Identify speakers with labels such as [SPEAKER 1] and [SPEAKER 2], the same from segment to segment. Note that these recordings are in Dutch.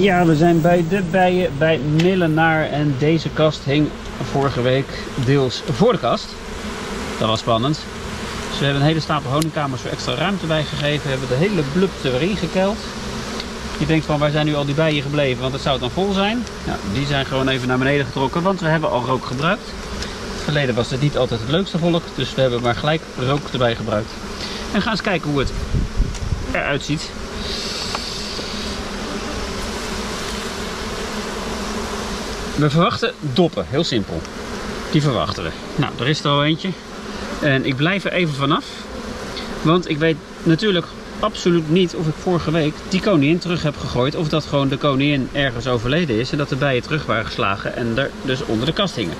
[SPEAKER 1] Ja, we zijn bij de bijen bij Millenaar en deze kast hing vorige week deels voor de kast. Dat was spannend. Dus we hebben een hele stapel honingkamers voor extra ruimte bijgegeven. We hebben de hele blub erin gekeld. Je denkt van waar zijn nu al die bijen gebleven, want het zou dan vol zijn. Nou, die zijn gewoon even naar beneden getrokken, want we hebben al rook gebruikt. In het verleden was het niet altijd het leukste volk, dus we hebben maar gelijk rook erbij gebruikt. En gaan eens kijken hoe het eruit ziet. We verwachten doppen, heel simpel. Die verwachten we. Nou, er is er al eentje. En ik blijf er even vanaf. Want ik weet natuurlijk absoluut niet of ik vorige week die koningin terug heb gegooid. Of dat gewoon de koningin ergens overleden is. En dat de bijen terug waren geslagen en er dus onder de kast hingen.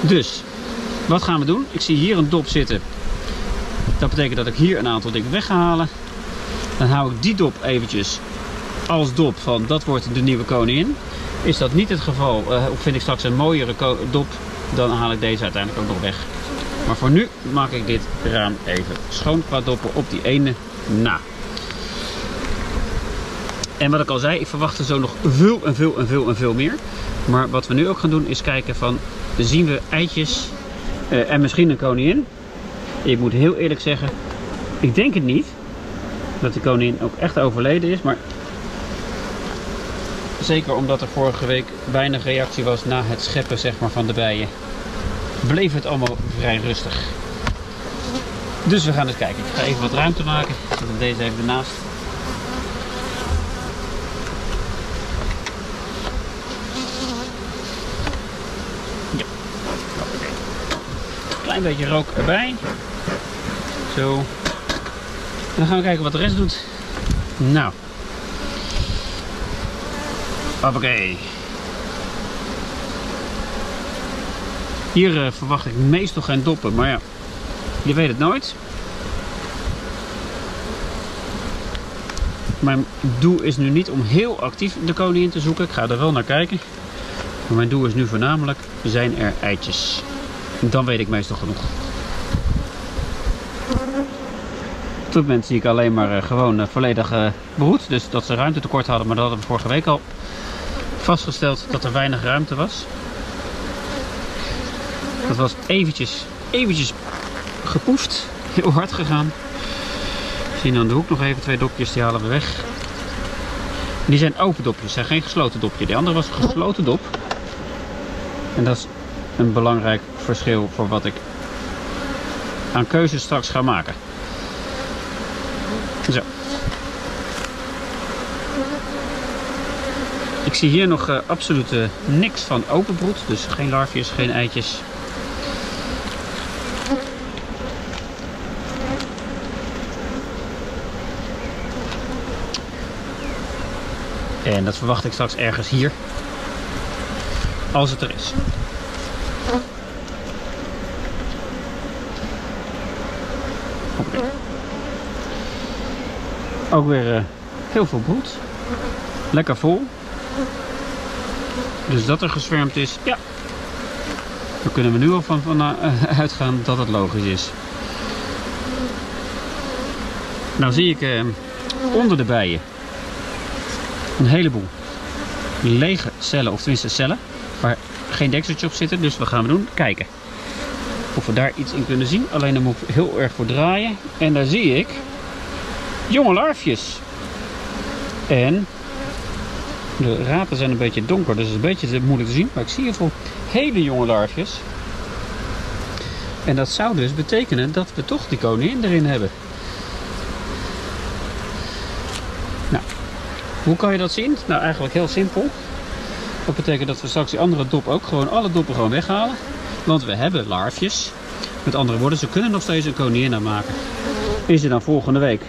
[SPEAKER 1] Dus, wat gaan we doen? Ik zie hier een dop zitten. Dat betekent dat ik hier een aantal dingen weg ga halen. Dan hou ik die dop eventjes als dop van dat wordt de nieuwe koningin. Is dat niet het geval, uh, vind ik straks een mooiere dop, dan haal ik deze uiteindelijk ook nog weg. Maar voor nu maak ik dit raam even schoon qua doppen op die ene na. En wat ik al zei, ik verwacht er zo nog veel en veel en veel en veel meer. Maar wat we nu ook gaan doen is kijken van, zien we eitjes uh, en misschien een koningin. Ik moet heel eerlijk zeggen, ik denk het niet. Dat de koningin ook echt overleden is, maar zeker omdat er vorige week weinig reactie was na het scheppen zeg maar, van de bijen, bleef het allemaal vrij rustig. Dus we gaan eens kijken. Ik ga even wat ruimte maken. Ik zet deze even ernaast. Ja. Klein beetje rook erbij. Zo. Dan gaan we kijken wat de rest doet. Nou. Hoppakee. Hier uh, verwacht ik meestal geen doppen, maar ja, je weet het nooit. Mijn doel is nu niet om heel actief de koningin te zoeken. Ik ga er wel naar kijken. Maar mijn doel is nu voornamelijk, zijn er eitjes? Dan weet ik meestal genoeg. Op dit moment zie ik alleen maar uh, gewoon uh, volledig uh, broed. Dus dat ze ruimtetekort hadden, maar dat hadden we vorige week al vastgesteld dat er weinig ruimte was. Dat was eventjes, eventjes gepoefd. Heel hard gegaan. We zien aan de hoek nog even twee dopjes, die halen we weg. die zijn open dopjes, zijn geen gesloten dopje. De andere was gesloten dop. En dat is een belangrijk verschil voor wat ik aan keuzes straks ga maken. Ik zie hier nog uh, absoluut uh, niks van openbroed. Dus geen larfjes, geen eitjes. En dat verwacht ik straks ergens hier. Als het er is. Ook weer uh, heel veel broed. Lekker vol. Dus dat er gezwermd is, ja. Daar kunnen we nu al van, van uh, uitgaan dat het logisch is. Nou zie ik uh, onder de bijen een heleboel lege cellen, of tenminste cellen, waar geen dekseltje op zitten. Dus wat gaan we doen? Kijken of we daar iets in kunnen zien. Alleen dan moet ik heel erg voor draaien. En daar zie ik jonge larfjes. En de raten zijn een beetje donker, dus het is een beetje moeilijk te zien. Maar ik zie hier veel hele jonge larfjes. En dat zou dus betekenen dat we toch die koningin erin hebben. Nou, hoe kan je dat zien? Nou, eigenlijk heel simpel. Dat betekent dat we straks die andere dop ook gewoon alle doppen gewoon weghalen. Want we hebben larfjes. Met andere woorden, ze kunnen nog steeds een koningin aanmaken. Is er dan volgende week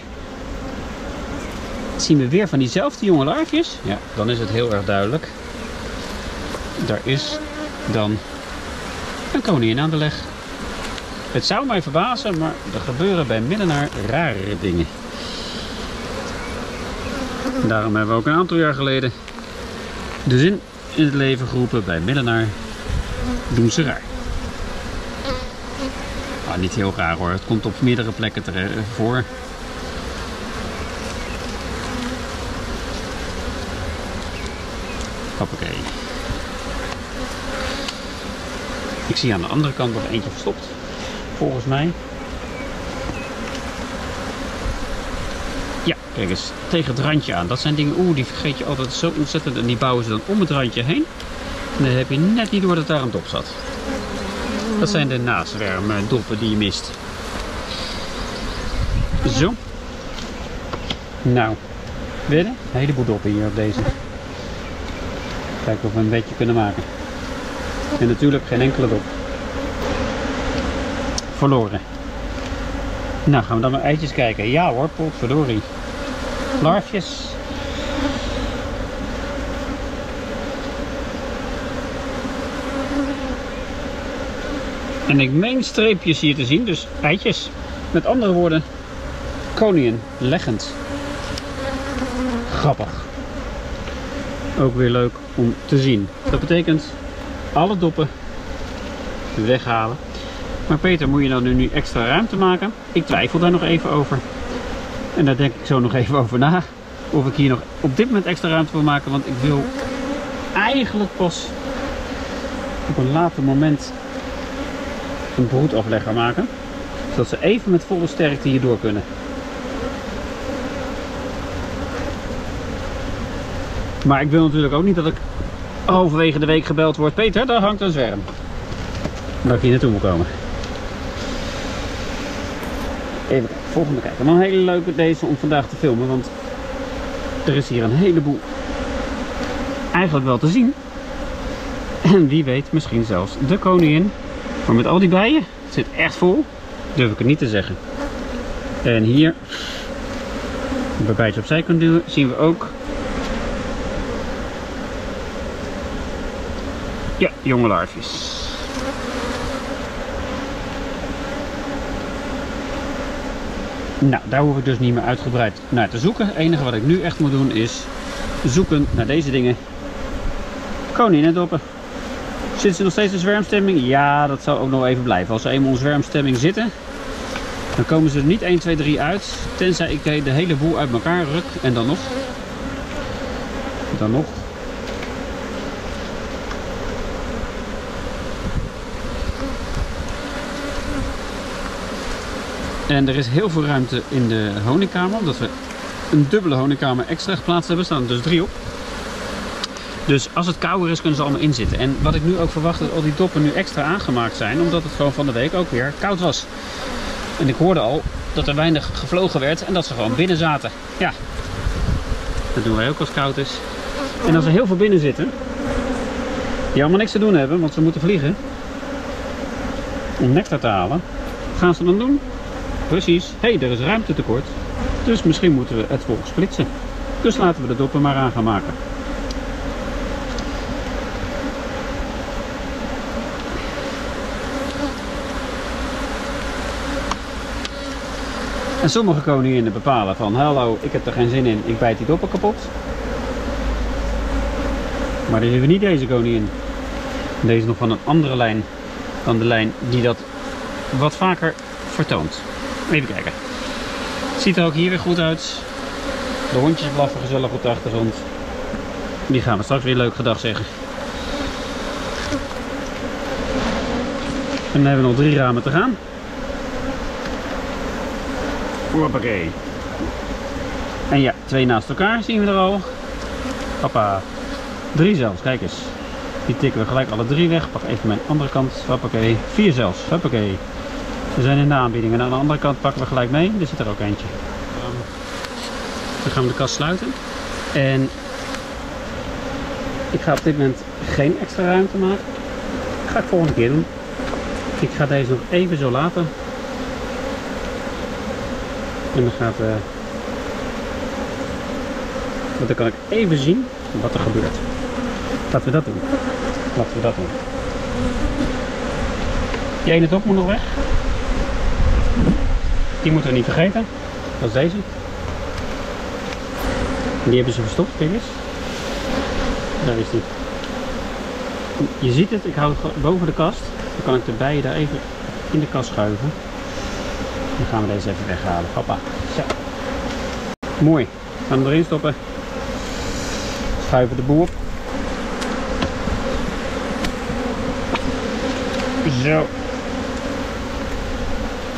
[SPEAKER 1] zien we weer van diezelfde jonge larfjes. Ja, dan is het heel erg duidelijk. Daar is dan een koningin aan de leg. Het zou mij verbazen, maar er gebeuren bij Middenaar rare dingen. daarom hebben we ook een aantal jaar geleden de zin in het leven geroepen bij Middenaar. Doen ze raar. Ah, niet heel raar hoor, het komt op meerdere plekken voor. Hoppakee. Ik zie aan de andere kant nog eentje verstopt. Volgens mij. Ja, kijk eens. Tegen het randje aan. Dat zijn dingen, oeh, die vergeet je altijd zo ontzettend. En die bouwen ze dan om het randje heen. En dan heb je net niet door dat daar een dop zat. Dat zijn de nazwermdoppen die je mist. Zo. Nou, weer een heleboel doppen hier op deze. Kijken of we een beetje kunnen maken. En natuurlijk geen enkele dop. Verloren. Nou, gaan we dan naar eitjes kijken. Ja hoor, potverdorie. Larfjes. En ik meen streepjes hier te zien, dus eitjes. Met andere woorden, koningin leggend. Grappig. Ook weer leuk om te zien. Dat betekent alle doppen weghalen. Maar Peter, moet je dan nu extra ruimte maken? Ik twijfel daar nog even over. En daar denk ik zo nog even over na. Of ik hier nog op dit moment extra ruimte wil maken. Want ik wil eigenlijk pas op een later moment een broedaflegger maken. Zodat ze even met volle sterkte hierdoor kunnen. Maar ik wil natuurlijk ook niet dat ik halverwege de week gebeld word. Peter, daar hangt een zwerm. Dat ik hier naartoe moet komen. Even volgende kijken. Nog een hele leuke deze om vandaag te filmen. Want er is hier een heleboel eigenlijk wel te zien. En wie weet misschien zelfs de koningin. Maar met al die bijen, het zit echt vol, durf ik het niet te zeggen. En hier, een bijtje opzij kunnen duwen, zien we ook Ja, jonge larfjes. Nou, daar hoef ik dus niet meer uitgebreid naar te zoeken. Het enige wat ik nu echt moet doen is zoeken naar deze dingen. Koninginnedoppen. Zitten ze nog steeds in zwermstemming? Ja, dat zal ook nog even blijven. Als ze eenmaal in zwermstemming zitten, dan komen ze er niet 1, 2, 3 uit. Tenzij ik de hele boel uit elkaar ruk. En dan nog. Dan nog. En er is heel veel ruimte in de honingkamer, omdat we een dubbele honingkamer extra geplaatst hebben. Staan er dus drie op. Dus als het kouder is, kunnen ze allemaal inzitten. En wat ik nu ook verwacht, dat al die doppen nu extra aangemaakt zijn, omdat het gewoon van de week ook weer koud was. En ik hoorde al dat er weinig gevlogen werd en dat ze gewoon binnen zaten. Ja, dat doen wij ook als het koud is. En als er heel veel binnen zitten, die allemaal niks te doen hebben, want ze moeten vliegen, om nectar te halen, gaan ze dan doen? Precies. Hé, hey, er is ruimtetekort. Dus misschien moeten we het volk splitsen. Dus laten we de doppen maar aan gaan maken. En sommige koninginnen bepalen van hallo, ik heb er geen zin in, ik bijt die doppen kapot. Maar dit hebben we niet deze koningin. Deze nog van een andere lijn dan de lijn die dat wat vaker vertoont. Even kijken. Ziet er ook hier weer goed uit. De hondjes blaffen gezellig op de achtergrond. Die gaan we straks weer leuk gedag zeggen. En dan hebben we nog drie ramen te gaan. Hoppakee. En ja, twee naast elkaar zien we er al. Papa. Drie zelfs, kijk eens. Die tikken we gelijk alle drie weg. Pak even mijn andere kant. Hoppakee. Vier zelfs. Hoppakee. We zijn in de aanbieding. En aan de andere kant pakken we gelijk mee. Er zit er ook eentje. dan gaan we de kast sluiten. En ik ga op dit moment geen extra ruimte maken. Dat ga ik volgende keer doen. Ik ga deze nog even zo laten. En dan gaat... Uh, want dan kan ik even zien wat er gebeurt. Laten we dat doen. Laten we dat doen. Die ene top moet nog weg. Die moeten we niet vergeten. Dat is deze. Die hebben ze verstopt, kijk eens. Daar is die. Je ziet het, ik hou het boven de kast. Dan kan ik de bijen daar even in de kast schuiven. Dan gaan we deze even weghalen. Hoppa. Zo. Mooi. Gaan we erin stoppen. Schuiven de boer. Zo.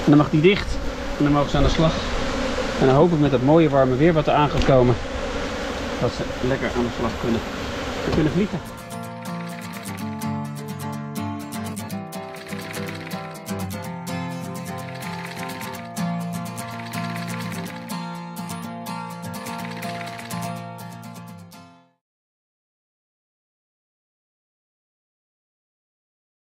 [SPEAKER 1] En dan mag die dicht. En dan mogen ze aan de slag. En dan hoop ik met dat mooie warme weer wat er aan gaat komen. Dat ze lekker aan de slag kunnen. En kunnen vliegen.